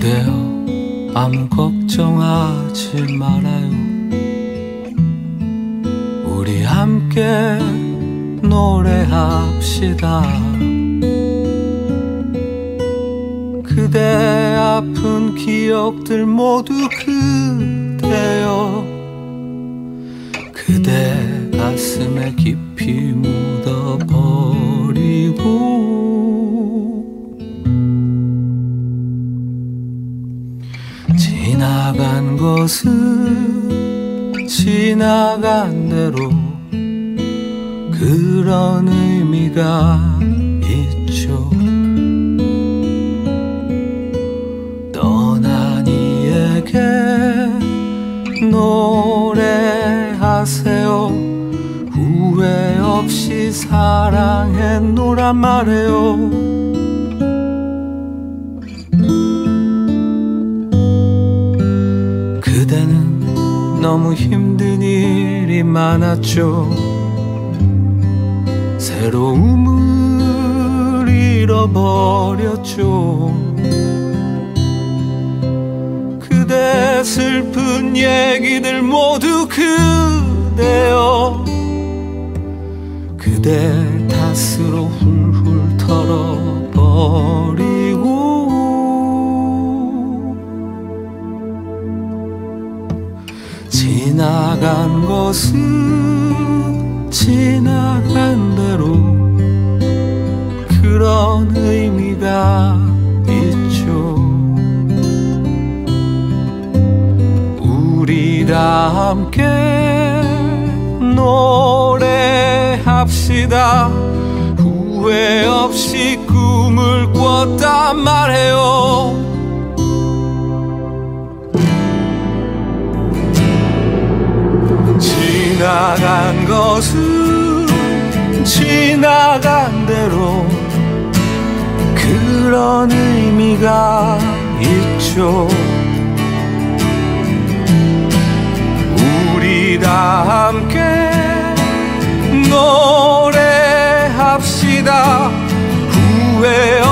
그래요. 아무 걱정하지 말아요. 우리 함께 노래합시다. 그대 아픈 기억들 모두 그대여 그대 가슴에 깊이 묻어버리고 지나간 것은 지나간 대로 그런 의미가 있죠. 떠난 이에게 노래하세요. 후회 없이 사랑했노란 말해요 너무 힘든 일이 많았죠. 새로움을 잃어버렸죠. 그대 슬픈 얘기들 모두 그대여. 그대 탓으로 훌훌 털어버리 지나간 것은 지나간 대로 그런 의미가 있죠. 우리 다 함께 노래합시다. 후회 없이 꿈을 꿨단 말해요 지나간 것은 지나간 대로 그런 의미가 있죠. 우리 다 함께 노래합시다. 후회